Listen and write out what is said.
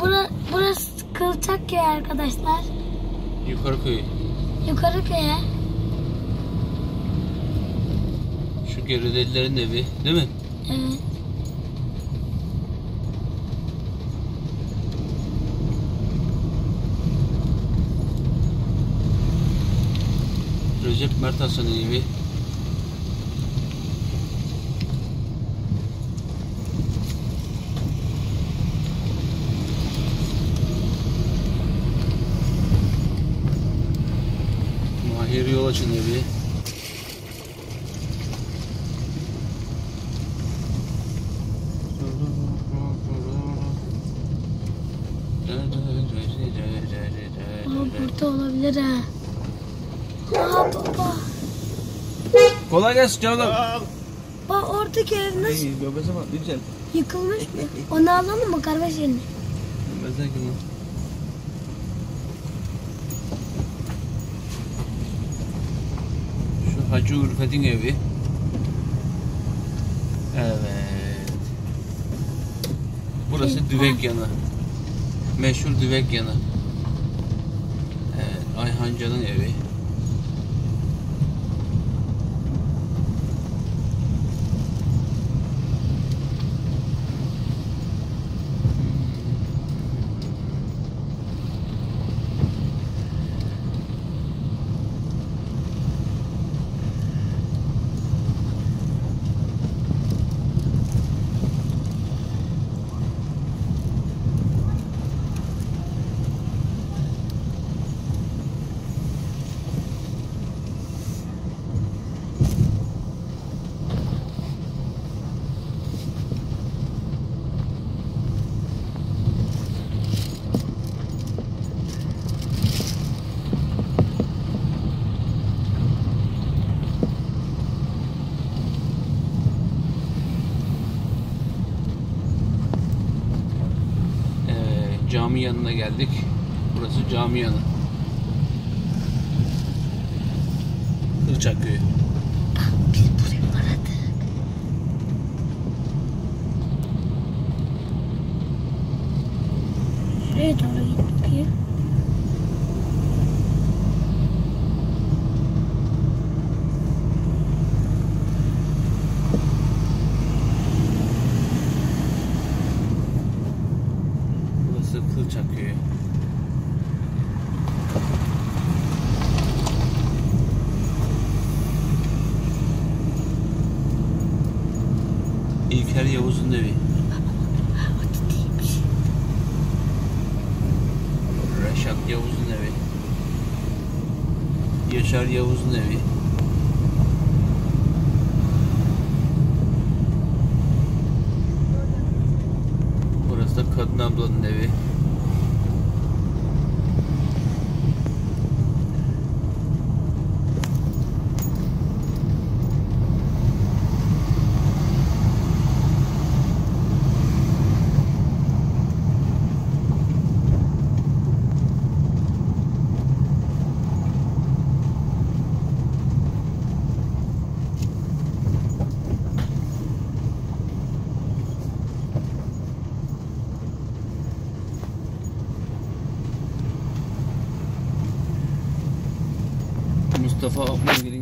Bura, burası Kılçakköy arkadaşlar. Yukarı köy. Yukarı köye. Şu geridelilerin evi değil mi? Evet. Recep Mert Hasan'ın evi. Mahir Yolaç'ın evi. Aa, burada olabilir ha. Aa baba. Kolay gelsin canım. Bak oradaki ev nasıl İyi, göbeze bak güzel. yıkılmış mı? Onu alalım mı kardeşim? Göbeze gibi. Şu Hacı Ürfet'in evi. Evet. Burası Düvek yanı. Meşhur Düvek yanı. Evet, Ayhancan'ın evi. Evet, cami yanına geldik. Burası cami yanı. Kılçak köyü. Doğru git bakayım. Burası Kılçak köyü. İlker Yavuz'un evi. Reşat Yavuz'un evi. Yaşar Yavuz'un evi. Burası da Kadın ablanın evi. Mustafa Akman